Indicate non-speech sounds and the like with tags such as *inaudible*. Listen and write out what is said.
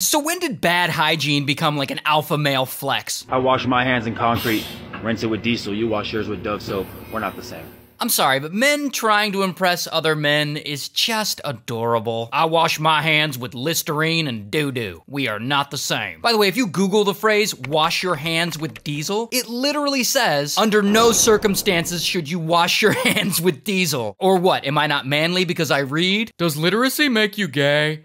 So when did bad hygiene become like an alpha male flex? I wash my hands in concrete, rinse it with diesel. You wash yours with Dove soap. We're not the same. I'm sorry, but men trying to impress other men is just adorable. I wash my hands with Listerine and doo doo. We are not the same. By the way, if you Google the phrase wash your hands with diesel, it literally says, under no circumstances should you wash your *laughs* hands with diesel. Or what? Am I not manly because I read? Does literacy make you gay?